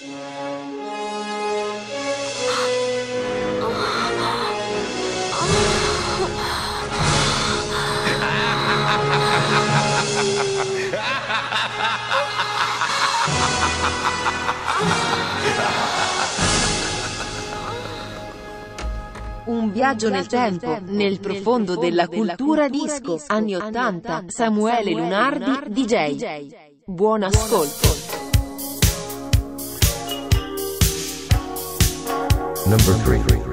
Un viaggio nel tempo, nel profondo della cultura disco, anni 80, Samuele Lunardi, DJ. Buon ascolto. Number 3.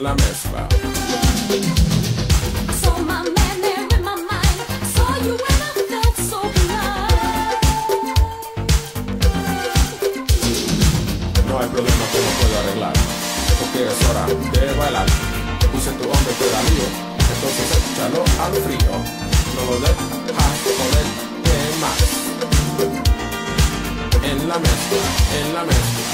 la mezcla. No hay problema que no puedo arreglar, porque es hora de bailar. Puse tu hombre que era mío, entonces escúchalo al frío. No lo dejas poder quemar. En la mezcla, en la mezcla.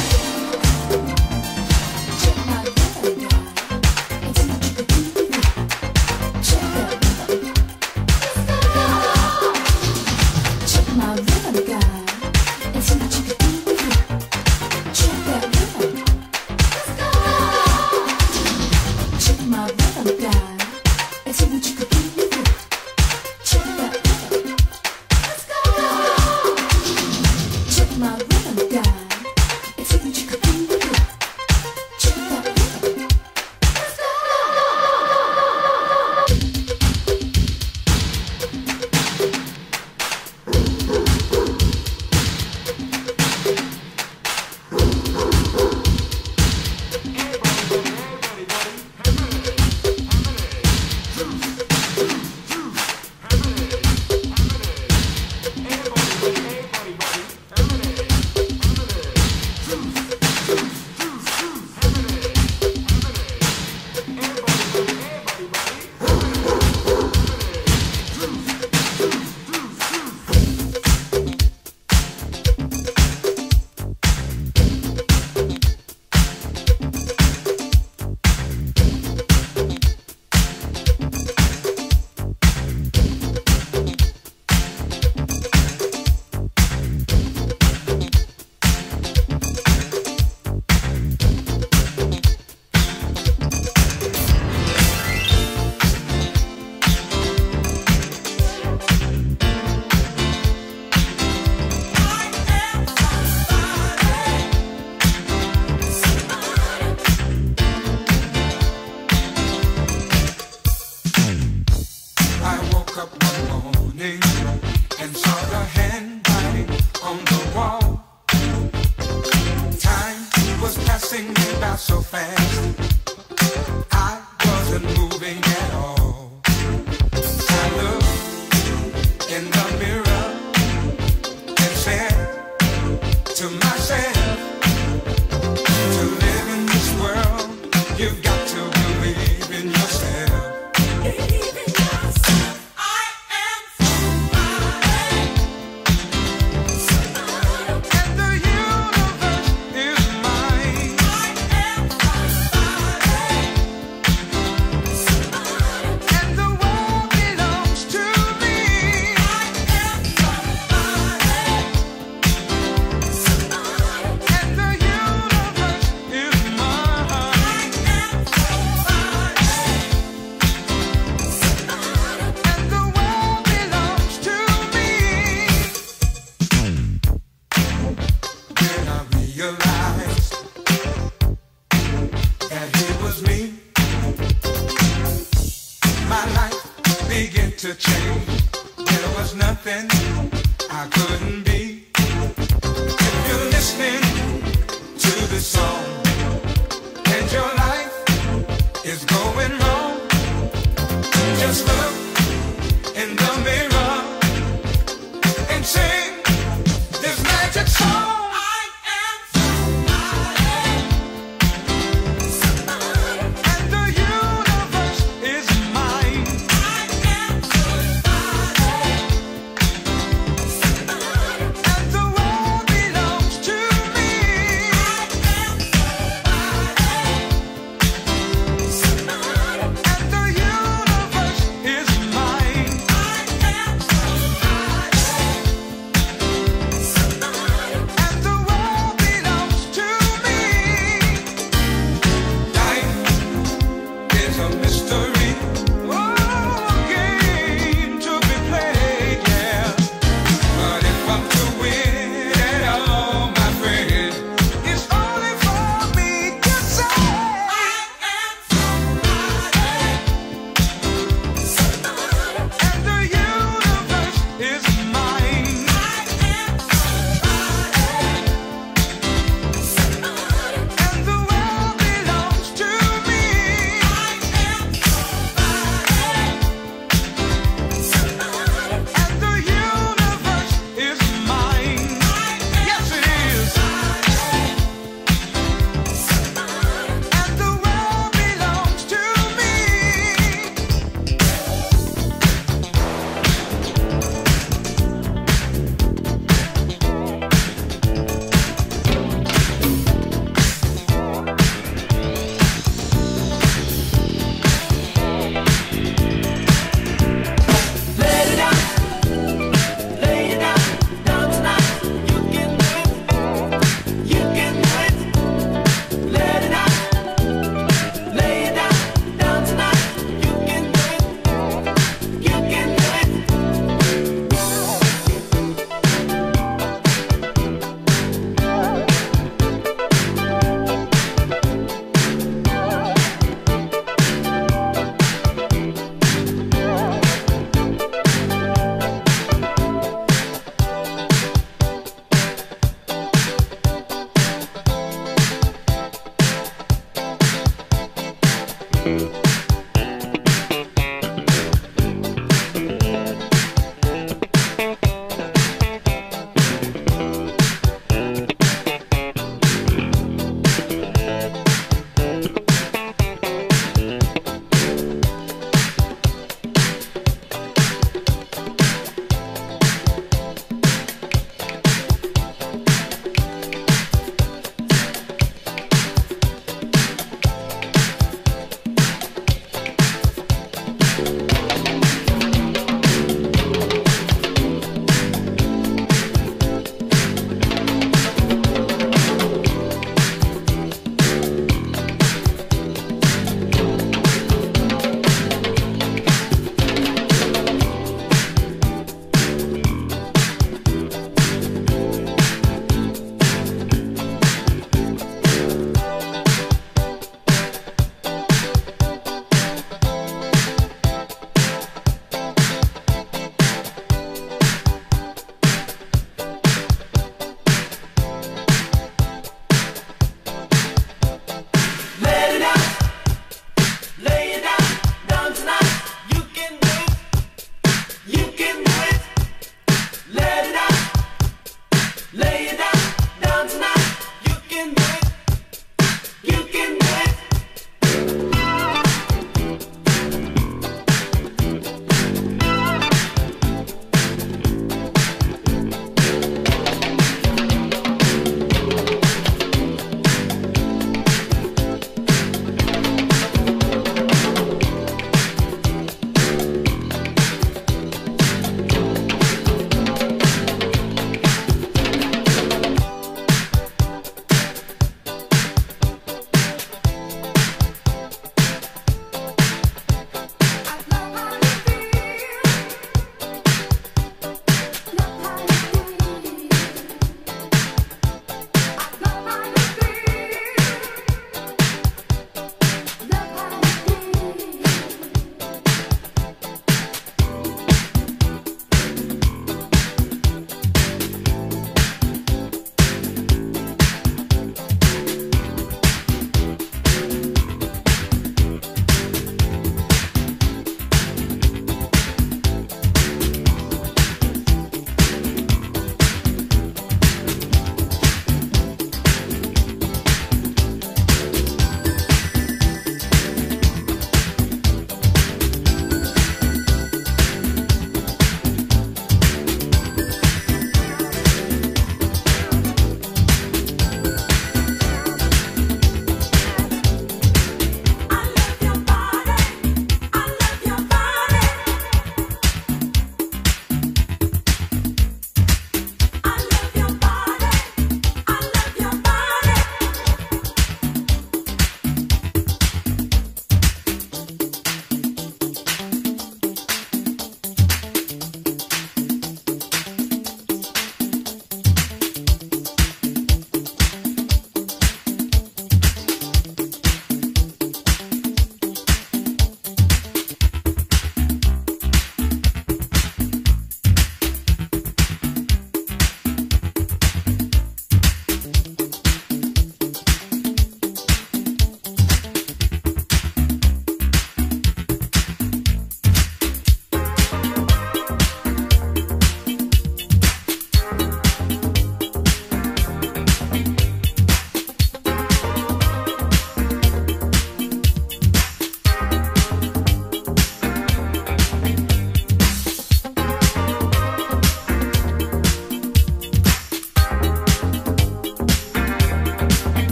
out so fast.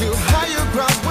to higher ground.